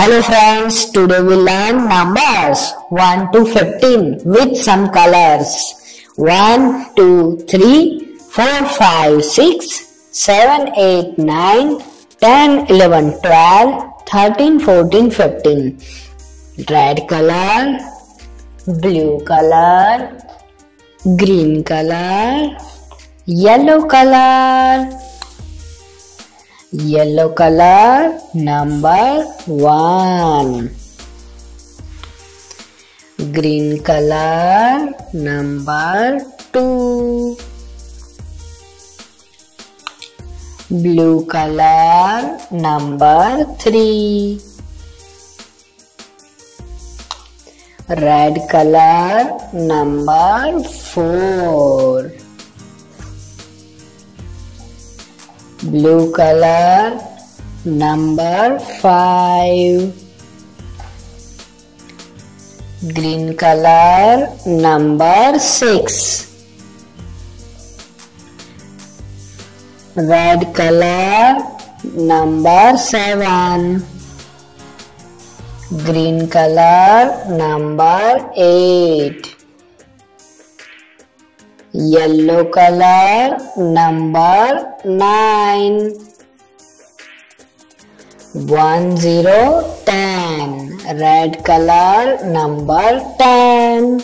Hello friends, today we learn numbers 1 to 15 with some colors. 1, 2, 3, 4, 5, 6, 7, 8, 9, 10, 11, 12, 13, 14, 15. Red color, blue color, green color, yellow color, yellow color number 1 green color number 2 blue color number 3 red color number 4 blue color number 5 green color number 6 red color number 7 green color number 8 yellow color number 9 1 0 10 red color number 10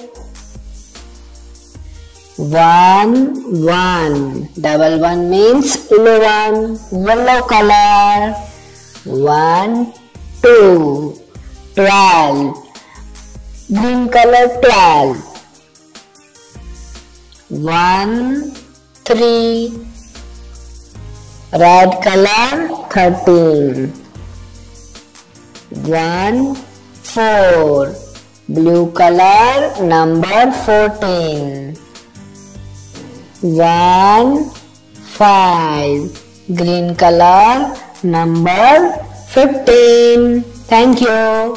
1 1 double 1 means 11 yellow color. 1 2 12 green color 12 one, three, red color thirteen, one, four, blue color number fourteen, one, five, green color number fifteen. Thank you.